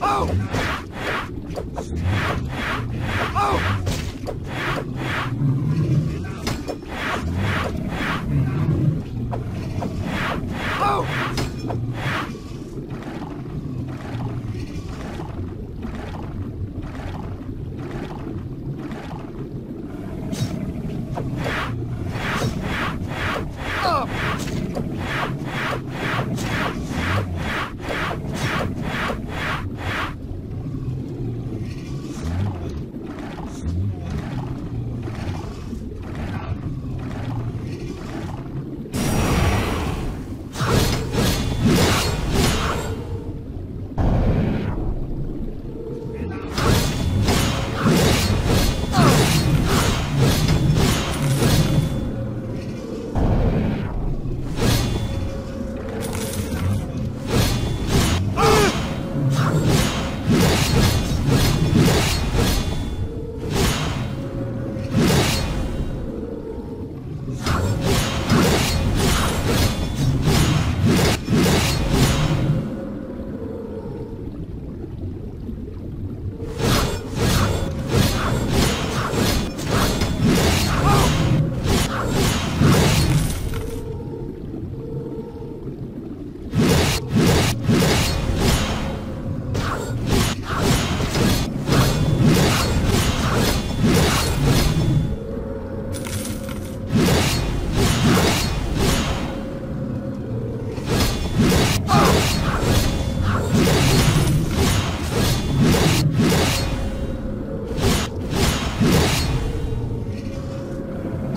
Oh! oh!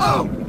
Oh!